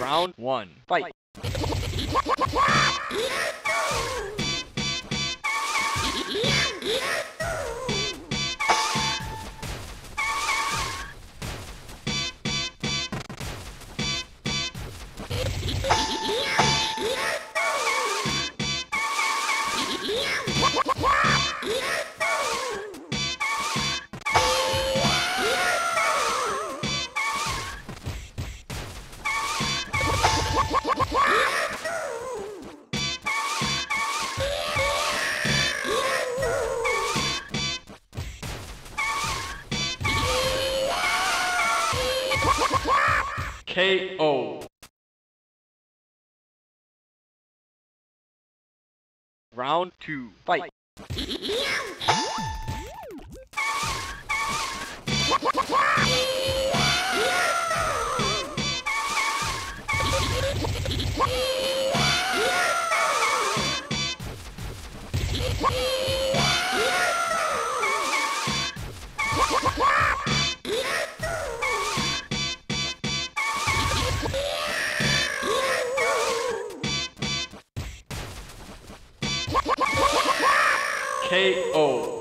Round one. Fight. KO. Round two. Fight. KO.